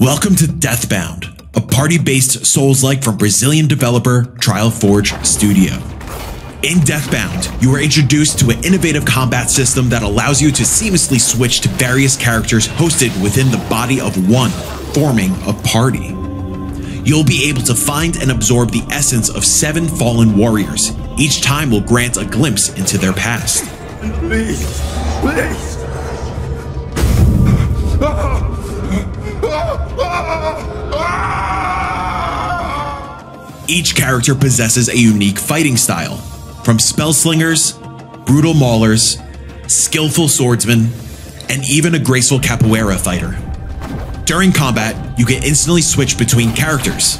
Welcome to Deathbound, a party-based Souls-like from Brazilian developer Trial Forge Studio. In Deathbound, you are introduced to an innovative combat system that allows you to seamlessly switch to various characters hosted within the body of one, forming a party. You'll be able to find and absorb the essence of seven fallen warriors. Each time will grant a glimpse into their past. Please, please. Each character possesses a unique fighting style, from spell slingers, brutal maulers, skillful swordsmen, and even a graceful capoeira fighter. During combat, you can instantly switch between characters.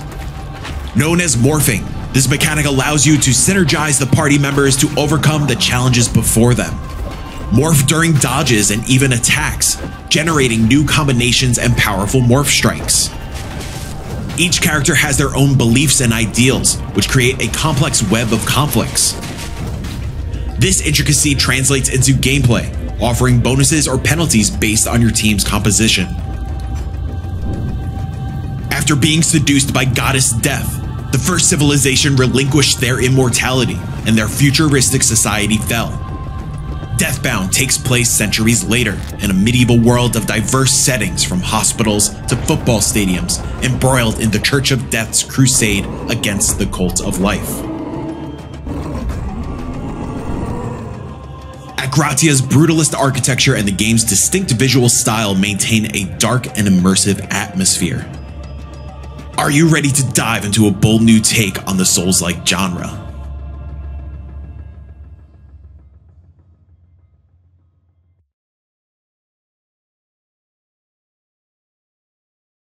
Known as morphing, this mechanic allows you to synergize the party members to overcome the challenges before them. Morph during dodges and even attacks, generating new combinations and powerful morph strikes. Each character has their own beliefs and ideals, which create a complex web of conflicts. This intricacy translates into gameplay, offering bonuses or penalties based on your team's composition. After being seduced by Goddess Death, the first civilization relinquished their immortality and their futuristic society fell. Deathbound takes place centuries later in a medieval world of diverse settings from hospitals to football stadiums, embroiled in the Church of Death's crusade against the cult of life. Akratya's brutalist architecture and the game's distinct visual style maintain a dark and immersive atmosphere. Are you ready to dive into a bold new take on the Souls like genre?